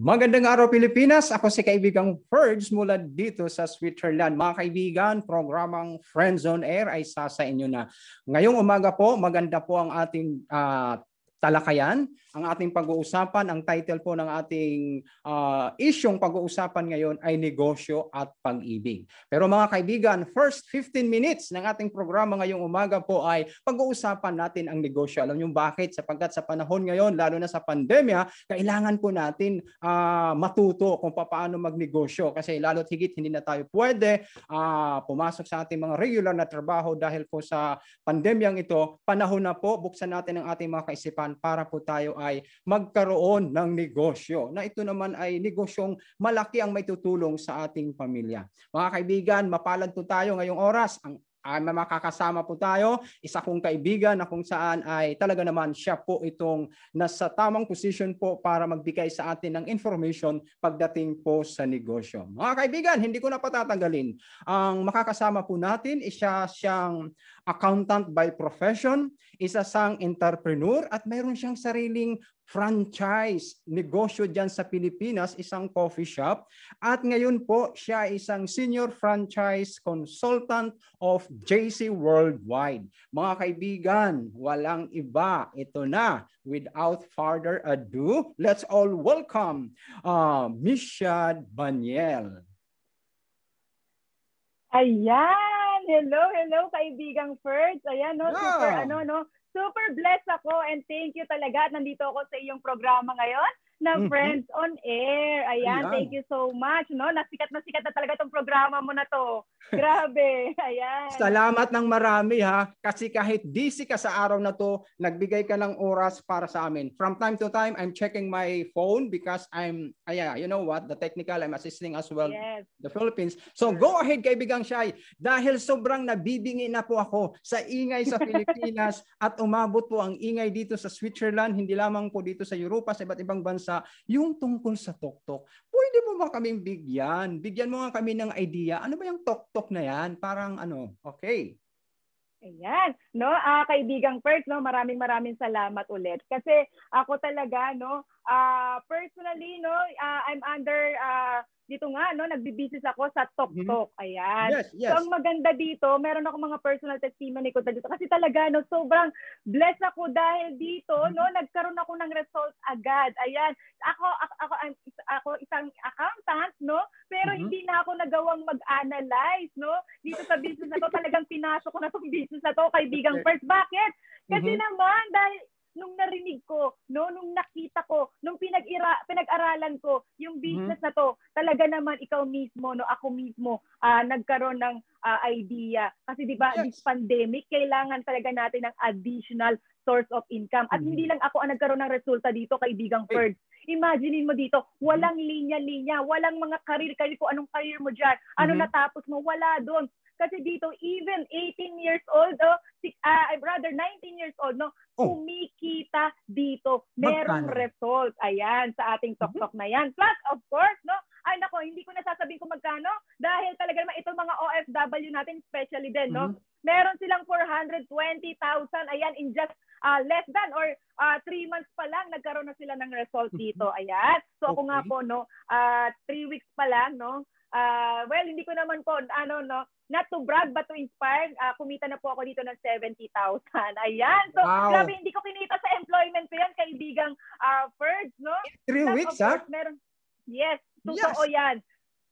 Magandang araw Pilipinas. Ako si kaibigang Ferds mula dito sa Switzerland. Mga kaibigan, programang Friends on Air ay sasa inyo na. Ngayong umaga po, maganda po ang ating uh, talakayan. Ang ating pag-uusapan, ang title po ng ating uh, isyong pag-uusapan ngayon ay negosyo at pag-ibig. Pero mga kaibigan, first 15 minutes ng ating programa ngayong umaga po ay pag-uusapan natin ang negosyo. Alam niyo bakit? Sapagkat sa panahon ngayon, lalo na sa pandemya, kailangan po natin uh, matuto kung paano magnegosyo. Kasi lalo't higit hindi na tayo pwede uh, pumasok sa ating mga regular na trabaho dahil po sa pandemyang ito, panahon na po, buksan natin ang ating mga kaisipan kaisipan para po tayo ay magkaroon ng negosyo. Na ito naman ay negosyong malaki ang may tutulong sa ating pamilya. Mga kaibigan, mapalad po tayo ngayong oras. Ang ay makakasama po tayo, isa kong kaibigan na kung saan ay talaga naman siya po itong nasa tamang position po para magbigay sa atin ng information pagdating po sa negosyo. Mga kaibigan, hindi ko na patatanggalin. Ang makakasama po natin, isa siyang accountant by profession, isa siyang entrepreneur at mayroon siyang sariling franchise negosyo dyan sa Pilipinas, isang coffee shop. At ngayon po, siya isang senior franchise consultant of JC Worldwide. Mga kaibigan, walang iba. Ito na. Without further ado, let's all welcome uh, Miss Shad Baniel. Ayan! Hello, hello, kaibigang First. Ayan, no? Yeah. Super, ano, no? super blessed ako and thank you talaga at nandito ako sa iyong programa ngayon na mm-hmm. Friends on Air. Ayan, Ayan, thank you so much. No? Nasikat na sikat na talaga itong programa mo na to. Grabe. Ayan. Salamat ng marami ha. Kasi kahit busy ka sa araw na to, nagbigay ka ng oras para sa amin. From time to time, I'm checking my phone because I'm, ayan, you know what, the technical, I'm assisting as well yes. the Philippines. So go ahead, kaibigang Shai. Dahil sobrang nabibingi na po ako sa ingay sa Pilipinas at umabot po ang ingay dito sa Switzerland, hindi lamang po dito sa Europa, sa iba't ibang bansa bansa yung tungkol sa Toktok. Pwede mo ba kaming bigyan? Bigyan mo nga kami ng idea. Ano ba yung Toktok na yan? Parang ano, okay. Ayan, no, uh, kaibigang Perk, no, maraming maraming salamat ulit. Kasi ako talaga, no, uh, personally, no, uh, I'm under uh, dito nga, no, nagbi-business ako sa Tok mm-hmm. Ayan. Yes, yes. So, ang maganda dito, meron ako mga personal testimony ko dito. Kasi talaga, no, sobrang blessed ako dahil dito, mm-hmm. no, nagkaroon ako ng results agad. Ayan. Ako, ako, ako, ako isang accountant, no, pero mm-hmm. hindi na ako nagawang mag-analyze, no. Dito sa business na to, talagang pinasok ko na tong business na to, kaibigang okay. first. Bakit? Kasi mm-hmm. naman, dahil nung narinig ko, no, nung nakita ko, nung pinag-ira, pinag-aralan ko yung mm-hmm. business mm-hmm. na to, talaga naman ikaw mismo, no, ako mismo, uh, nagkaroon ng uh, idea. Kasi 'di ba, yes. this pandemic, kailangan talaga natin ng additional source of income. At mm-hmm. hindi lang ako ang nagkaroon ng resulta dito, kaibigang Ferds. Imaginein mo dito, walang mm-hmm. linya-linya, walang mga career-career ko, anong career mo dyan, ano mm-hmm. natapos mo, wala doon. Kasi dito, even 18 years old, oh, uh, rather 19 years old, no, oh. kumikita dito. Merong Magkano? result. Ayan, sa ating mm-hmm. tok-tok na yan. Plus, of course, no, ay nako, hindi ko na sasabihin kung magkano dahil talaga naman itong mga OFW natin, especially din, no, mm-hmm. meron silang 420,000, ayan, in just uh, less than or uh, three months pa lang, nagkaroon na sila ng result mm-hmm. dito. Ayan. So ako nga po, no, uh, three weeks pa lang, no, uh, well, hindi ko naman po, ano, no, not to brag but to inspire, uh, kumita na po ako dito ng 70,000. Ayan. So, wow. grabe, hindi ko kinita sa employment ko yan, kaibigang uh, Ferds, no? Three That, weeks, ha? Meron, yes, totoo yes. yan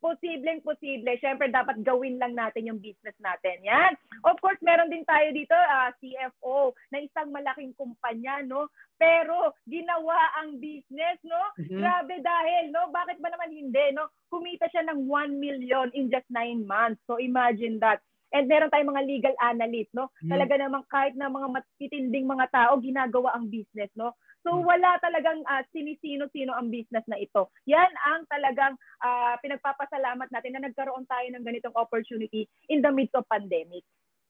posibleng posible. Siyempre, dapat gawin lang natin yung business natin. Yan. Of course, meron din tayo dito, uh, CFO, na isang malaking kumpanya, no? Pero, ginawa ang business, no? Mm-hmm. Grabe dahil, no? Bakit ba naman hindi, no? Kumita siya ng 1 million in just 9 months. So, imagine that. And meron tayong mga legal analyst, no? Mm-hmm. Talaga namang kahit na mga matitinding mga tao, ginagawa ang business, no? So hmm. wala talagang uh, sinisino-sino ang business na ito. Yan ang talagang uh, pinagpapasalamat natin na nagkaroon tayo ng ganitong opportunity in the midst of pandemic.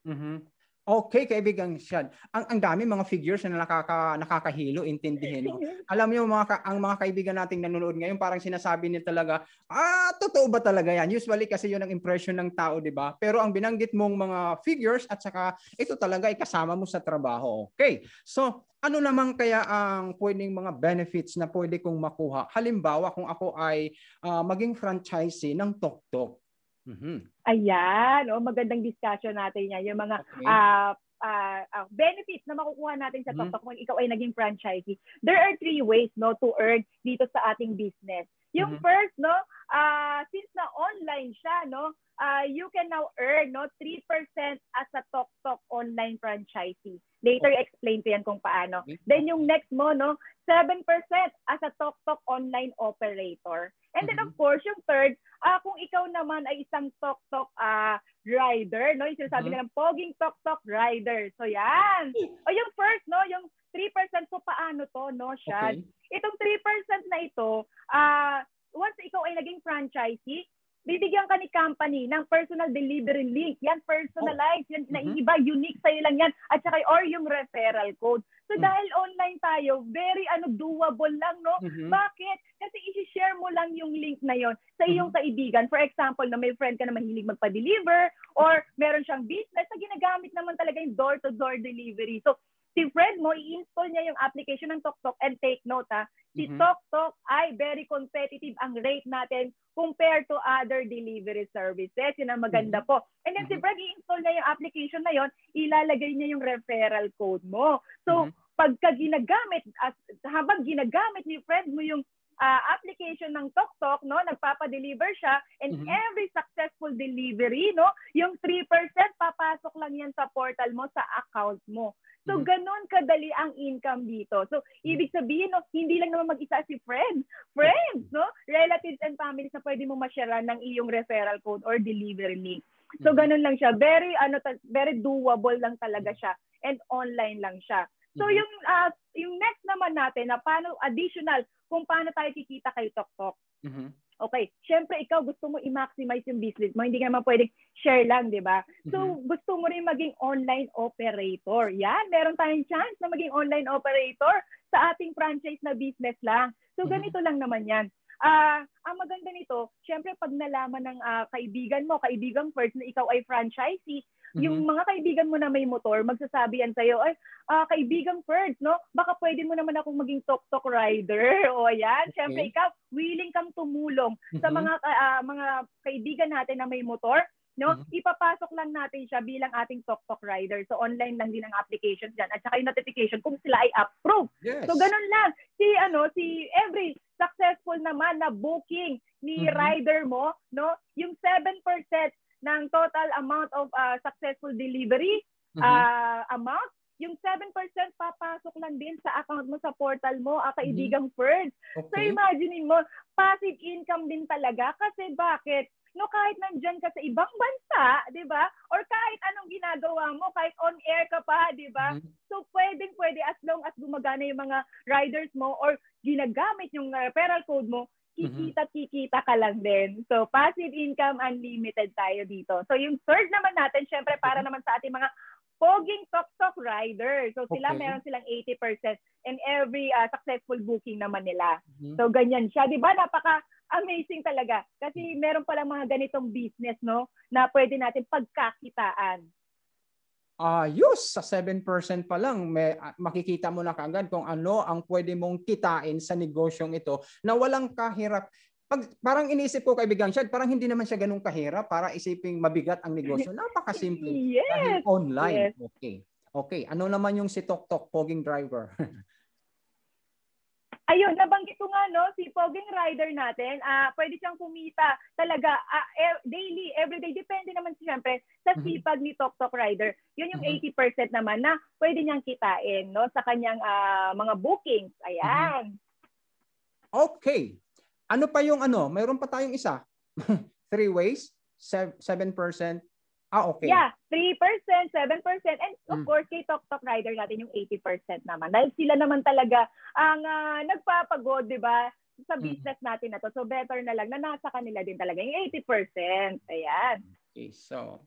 Mm-hmm. Okay, kaibigan Shad. Ang ang dami mga figures na nakaka nakakahilo intindihin. No? Alam niyo mga ka, ang mga kaibigan nating nanonood ngayon parang sinasabi niya talaga, ah, totoo ba talaga yan? Usually kasi 'yun ang impression ng tao, 'di ba? Pero ang binanggit mong mga figures at saka ito talaga ay kasama mo sa trabaho. Okay. So, ano naman kaya ang pwedeng mga benefits na pwede kong makuha? Halimbawa, kung ako ay uh, maging franchisee ng TokTok, Mm-hmm. Ayan, oh, magandang discussion natin yan. Yung mga okay. uh, uh, uh, benefits na makukuha natin sa mm-hmm. TokTok kung ikaw ay naging franchisee. There are three ways no to earn dito sa ating business. Yung mm-hmm. first, no, uh, since na online siya, no, uh, you can now earn no 3% as a TokTok online franchisee. Later okay. explain ko yan kung paano. Okay. Then yung next mo, no, 7% as a TokTok online operator. And then of mm-hmm. course, yung third, uh, kung ikaw naman ay isang tok-tok uh, rider, no? Yung sinasabi mm-hmm. nilang poging tok-tok rider. So yan. O yung first, no? Yung 3% po paano to, no, Shad? Okay. Itong 3% na ito, uh, once ikaw ay naging franchisee, bibigyan ka ni company ng personal delivery link. Yan, personalized. Yan, mm-hmm. naiiba, unique sa'yo lang yan. At saka, or yung referral code. So, mm-hmm. dahil online tayo, very ano doable lang, no? Mm-hmm. Bakit? Kasi i-share mo lang yung link na yon sa iyong mm-hmm. kaibigan. For example, na may friend ka na mahilig magpa-deliver or meron siyang business na ginagamit naman talaga yung door-to-door delivery. So, si friend mo, i-install niya yung application ng TokTok and take note ha. Si mm-hmm. TokTok ay very competitive ang rate natin compared to other delivery services. Yun ang maganda mm-hmm. po. And then mm-hmm. si friend, i-install niya yung application na yon, ilalagay niya yung referral code mo. So, mm-hmm. Pagka ginagamit, as, habang ginagamit ni friend mo yung uh, application ng TokTok, no, nagpapa-deliver siya and mm-hmm. every successful delivery, no, yung 3% papasok lang yan sa portal mo sa account mo. So, mm-hmm. ganun kadali ang income dito. So, ibig sabihin, no, hindi lang naman mag-isa si friend. Friends, no? Relatives and families na pwede mo ma-share ng iyong referral code or delivery link. So, mm-hmm. ganun lang siya. Very, ano, very doable lang talaga siya. And online lang siya. So, mm-hmm. yung, uh, yung next naman natin na paano additional kung paano tayo kikita kay TokTok. Mm-hmm. Okay, syempre ikaw gusto mo i-maximize yung business mo, hindi ka naman pwedeng share lang, di ba? So, mm-hmm. gusto mo rin maging online operator. Yan, meron tayong chance na maging online operator sa ating franchise na business lang. So, mm-hmm. ganito lang naman yan. Ah, uh, ang maganda nito, syempre pag nalaman ng uh, kaibigan mo, kaibigang first na ikaw ay franchisee, Mm-hmm. Yung mga kaibigan mo na may motor, magsasabi yan sa'yo, ay, uh, kaibigang Ferds, no? Baka pwede mo naman akong maging tok-tok rider. O ayan, okay. syempre ikaw, willing kang tumulong mm-hmm. sa mga uh, mga kaibigan natin na may motor, no? Mm-hmm. Ipapasok lang natin siya bilang ating tok-tok rider. So online lang din ang application diyan at saka yung notification kung sila ay approve. Yes. So ganun lang. Si ano, si every successful naman na booking ni mm-hmm. rider mo, no? Yung 7% ng total amount of uh, successful delivery mm-hmm. uh, amount, yung 7% papasok lang din sa account mo sa portal mo, ah, kaibigang mm-hmm. Ferds. Okay. So imagine mo, passive income din talaga kasi bakit? No, kahit nandyan ka sa ibang bansa, di ba? Or kahit anong ginagawa mo, kahit on air ka pa, di ba? Mm-hmm. So, pwedeng pwede as long as gumagana yung mga riders mo or ginagamit yung referral code mo, kikita kikita ka lang din. So passive income unlimited tayo dito. So yung third naman natin syempre para naman sa ating mga poging tok-tok rider. So sila okay. meron silang 80% and every uh, successful booking naman nila. Mm-hmm. So ganyan siya, 'di ba? Napaka amazing talaga kasi meron pa lang mga ganitong business no na pwede natin pagkakitaan ayos sa 7% pa lang may, makikita mo na kaagad kung ano ang pwede mong kitain sa negosyong ito na walang kahirap pag parang inisip ko kaibigan siya, parang hindi naman siya ganun kahirap para isiping mabigat ang negosyo. Napakasimple. Yes. Dahil online. Yes. Okay. Okay. Ano naman yung si Tok Tok, Poging Driver? ayun, nabanggit ko nga, no, si Poging Rider natin, uh, pwede siyang kumita talaga uh, daily, everyday. Depende naman siyempre sa mm-hmm. sipag ni Tok Tok Rider. Yun yung mm-hmm. 80% naman na pwede niyang kitain, no, sa kanyang uh, mga bookings. Ayan. Mm-hmm. Okay. Ano pa yung ano? Mayroon pa tayong isa. Three ways, 7%, Ah, okay. Yeah, 3%, 7%, and of mm. course, kay Tok Tok Rider natin yung 80% naman. Dahil sila naman talaga ang uh, nagpapagod, di ba, sa business natin na to. So, better na lang na nasa kanila din talaga yung 80%. Ayan. Okay, so,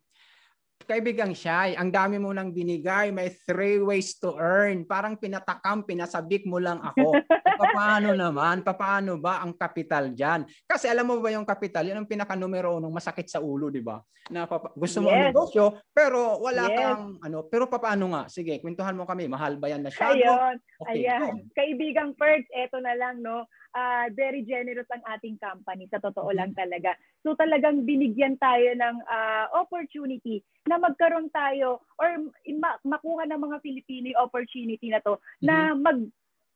Kaibigang Shy, ang dami mo nang binigay. May three ways to earn. Parang pinatakam, pinasabik mo lang ako. paano naman? Paano ba ang kapital dyan? Kasi alam mo ba yung kapital, yun ang pinaka numero unong masakit sa ulo, di ba? Na papa- gusto mo yes. ang negosyo, pero wala yes. kang ano. Pero paano nga? Sige, kwentuhan mo kami. Mahal ba yan na? Ayun. Okay, Ayan. Kaibigang Perks, eto na lang, no? uh, very generous ang ating company sa totoo lang mm-hmm. talaga. So talagang binigyan tayo ng uh, opportunity na magkaroon tayo or ma- makuha ng mga Filipino opportunity na to mm-hmm. na mag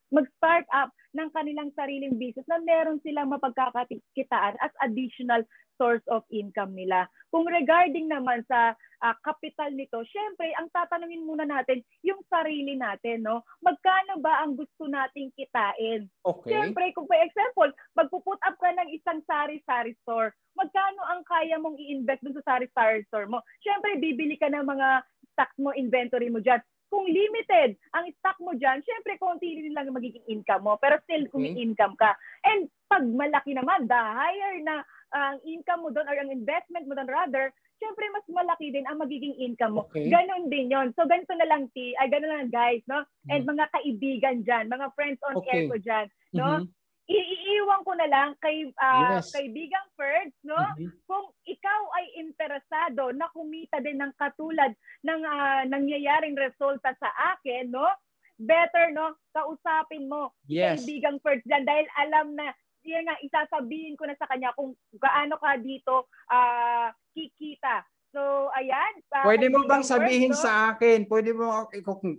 mag-start up ng kanilang sariling business na meron silang mapagkakakitaan as additional source of income nila. Kung regarding naman sa uh, capital nito, syempre, ang tatanungin muna natin, yung sarili natin, no? Magkano ba ang gusto nating kitain? Okay. Syempre, kung for example, magpuput up ka ng isang sari-sari store, magkano ang kaya mong i-invest dun sa sari-sari store mo? Syempre, bibili ka ng mga stock mo, inventory mo dyan. Kung limited ang stock mo dyan, syempre, konti rin lang magiging income mo. Pero still, okay. income ka. And pag malaki naman, the higher na ang income mo doon or ang investment mo doon rather, syempre mas malaki din ang magiging income mo. Okay. Ganon din yon So ganito na lang, T, ay ganon lang guys, no? And mm-hmm. mga kaibigan dyan, mga friends on okay. air ko dyan, no? Mm-hmm. Iiwan ko na lang kay uh, yes. kaibigang Ferds, no? Mm-hmm. Kung ikaw ay interesado na kumita din ng katulad ng uh, nangyayaring resulta sa akin, no? Better, no? Kausapin mo yes. kaibigang Ferds dyan dahil alam na yun nga, isasabihin ko na sa kanya kung gaano ka dito uh, kikita. So, ayan. Uh, Pwede mo bang sabihin no? sa akin, pwede mo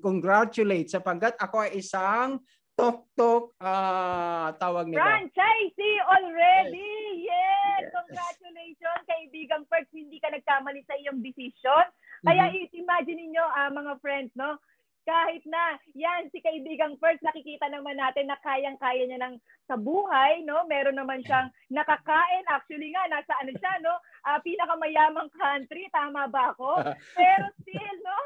congratulate sapagkat ako ay isang tok-tok uh, tawag nito. Franchisee already! Yes! yes. Congratulations, kaibigang Perks. Hindi ka nagkamali sa iyong decision. Kaya mm-hmm. imagine niyo uh, mga friends, no? Kahit na yan si kaibigang first nakikita naman natin na kayang-kaya niya ng sa buhay no meron naman siyang nakakain actually nga nasa ano siya no uh, pinakamayamang country tama ba ako pero still no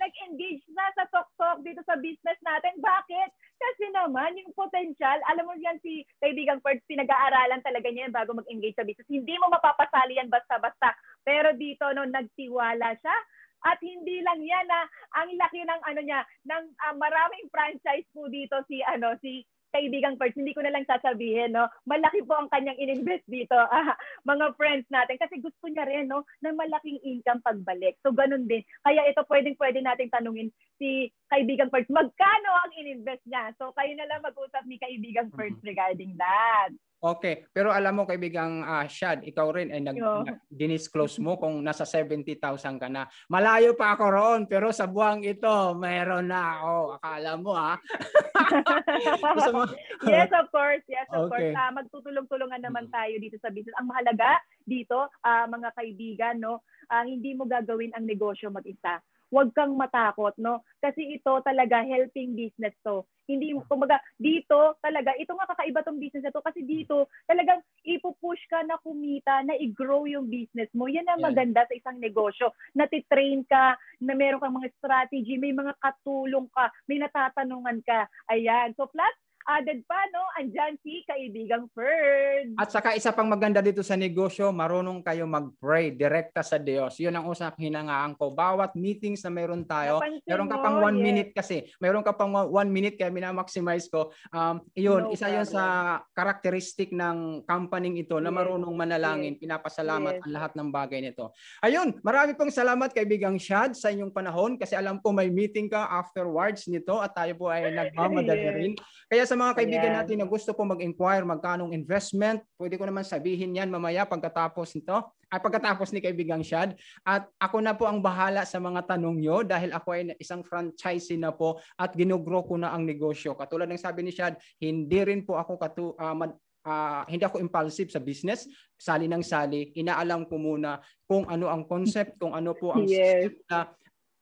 nag-engage na sa talk-talk dito sa business natin. Bakit? Kasi naman, yung potential, alam mo yan si kaibigang Perds, pinag-aaralan talaga niya yan bago mag-engage sa business. Hindi mo mapapasali yan basta-basta. Pero dito, no, nagtiwala siya at hindi lang yan na ang laki ng ano niya, ng uh, maraming franchise po dito si ano si kaibigang Perch, hindi ko na lang sasabihin, no? Malaki po ang kanyang ininvest dito, ah, mga friends natin. Kasi gusto niya rin, no? ng malaking income pagbalik. So, ganun din. Kaya ito, pwedeng-pwede natin tanungin si kaibigang Perch, magkano ang ininvest niya? So, kayo na lang mag-usap ni kaibigang Perch mm-hmm. regarding that. Okay, pero alam mo kaibigang uh, Shad, ikaw rin ay nag, nag dinisclose mo kung nasa 70,000 ka na. Malayo pa ako roon, pero sa buwang ito, mayroon na ako. Akala mo ha? mo? yes, of course. Yes, of okay. course. Uh, magtutulong-tulungan naman tayo dito sa business. Ang mahalaga dito, uh, mga kaibigan, no, uh, hindi mo gagawin ang negosyo mag-isa huwag kang matakot, no? Kasi ito talaga helping business to. Hindi, kumbaga, dito talaga, ito nga kakaiba tong business na to kasi dito talagang ipupush ka na kumita, na i-grow yung business mo. Yan ang maganda sa isang negosyo. Natitrain ka, na meron kang mga strategy, may mga katulong ka, may natatanungan ka. Ayan. So plus, added pa, no? Andyan si kaibigang Ferd. At saka isa pang maganda dito sa negosyo, marunong kayo mag-pray direkta sa Diyos. Yun ang usap hinangaan ko. Bawat meetings na meron tayo, Napansin meron ka pang one yes. minute kasi. Meron ka pang one minute kaya minamaximize ko. Um, yun, no isa yun sa karakteristik ng company ito na marunong manalangin. Yes. Pinapasalamat yes. ang lahat ng bagay nito. Ayun, marami pong salamat kaibigang Shad sa inyong panahon kasi alam ko may meeting ka afterwards nito at tayo po ay nagmamadali rin. Kaya sa mga kaibigan natin na gusto po mag-inquire magkanong investment, pwede ko naman sabihin yan mamaya pagkatapos nito, ay pagkatapos ni kaibigang Shad. At ako na po ang bahala sa mga tanong nyo dahil ako ay isang franchisee na po at ginugro ko na ang negosyo. Katulad ng sabi ni Shad, hindi rin po ako katu, uh, mad, uh, hindi ako impulsive sa business, sali ng sali, inaalam ko muna kung ano ang concept, kung ano po ang yes. system na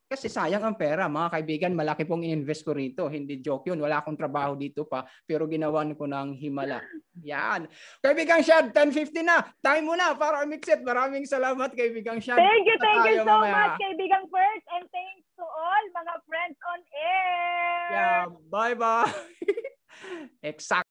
kasi sayang ang pera, mga kaibigan, malaki pong in-invest ko rito. Hindi joke yun. Wala akong trabaho dito pa, pero ginawan ko ng himala. Yan. Kaibigang Shad, 10.50 na. Time mo na para mix it. Maraming salamat, kaibigang Shad. Thank you, thank you so mamaya. much, kaibigang First. And thanks to all mga friends on air. Yeah, bye-bye. exact.